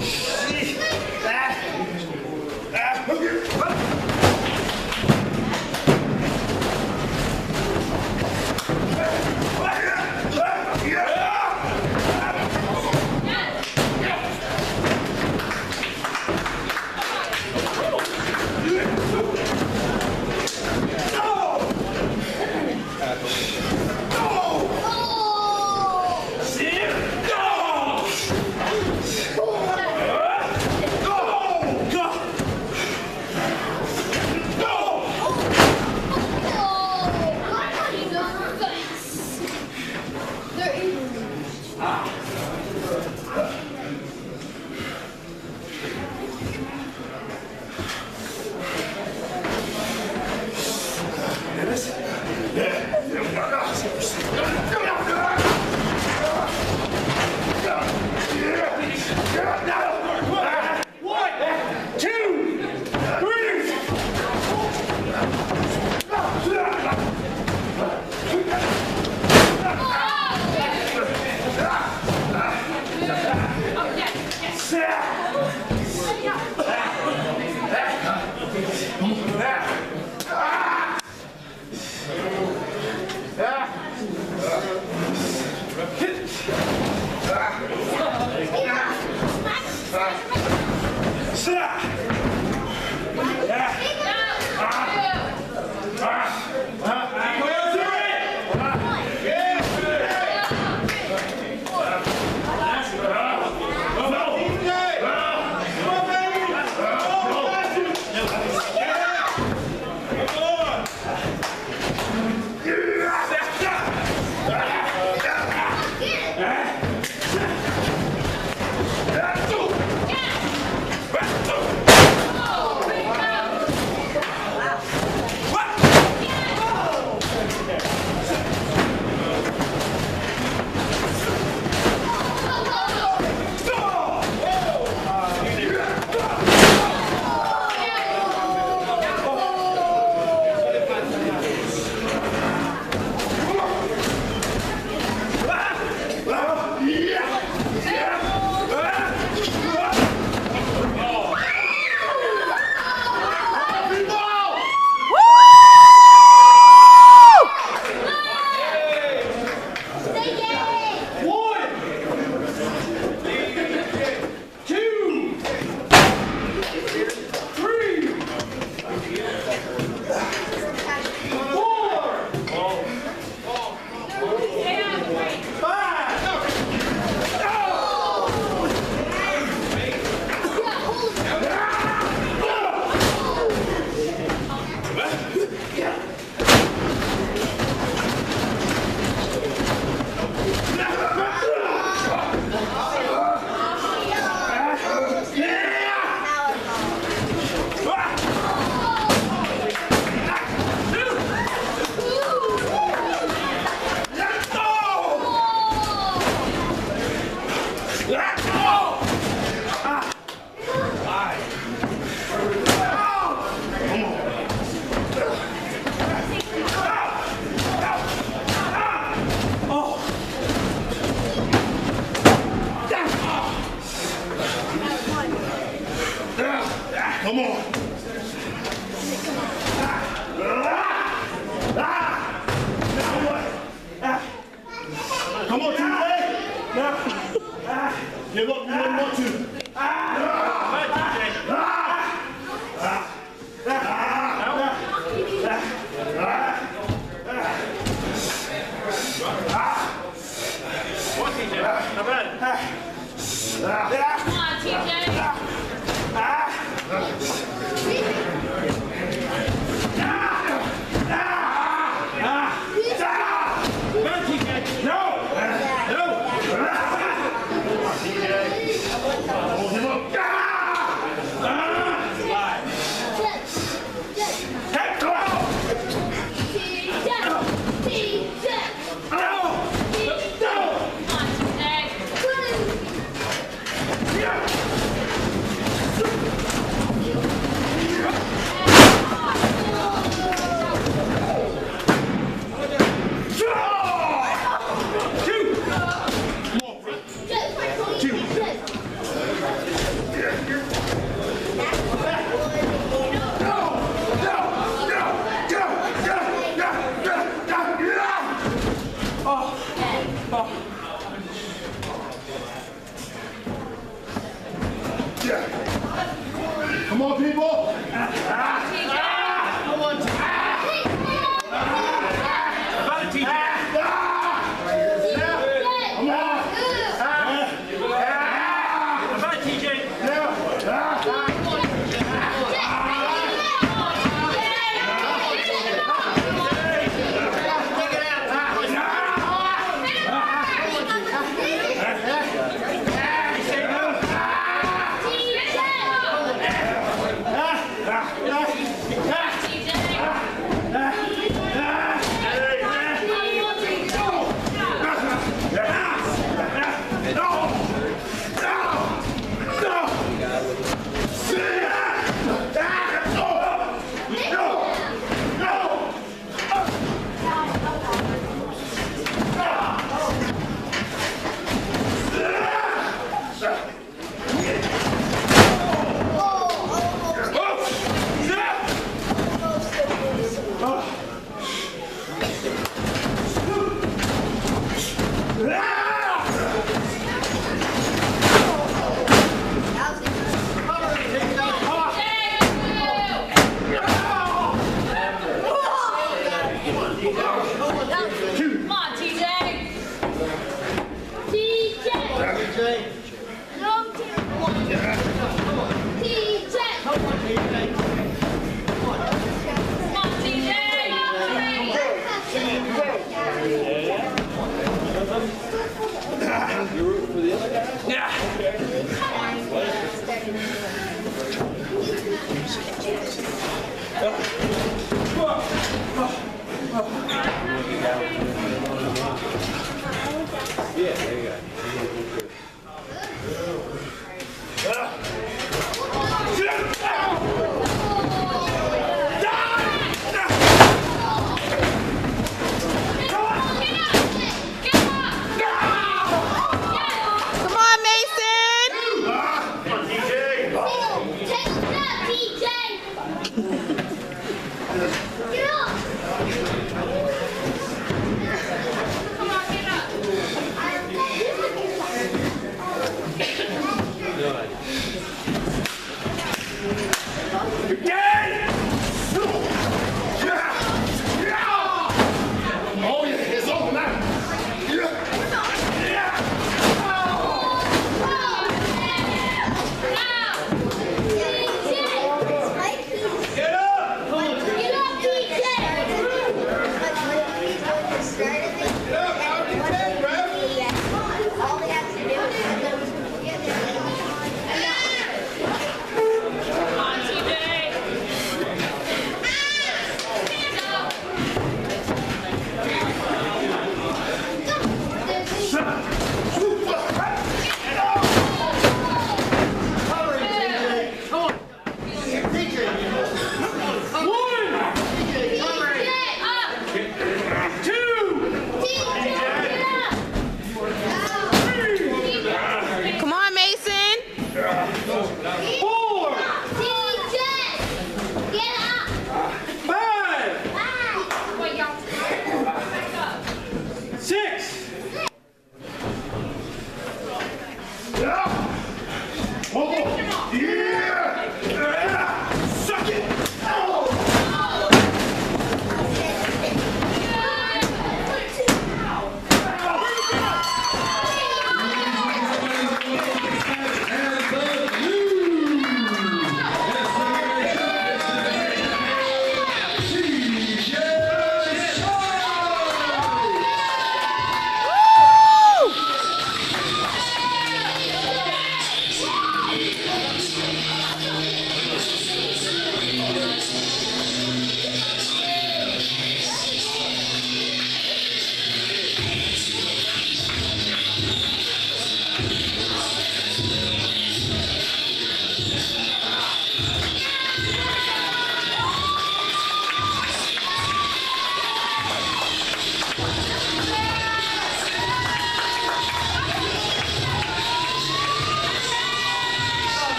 Shh.